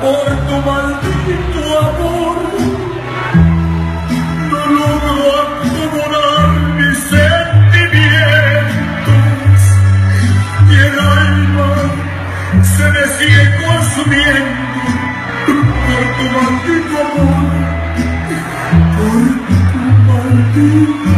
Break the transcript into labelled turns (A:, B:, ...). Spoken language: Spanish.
A: por tu maldito amor. No logro acomodar mis sentimientos y el alma se me sigue consumiendo por tu maldito amor, por tu maldito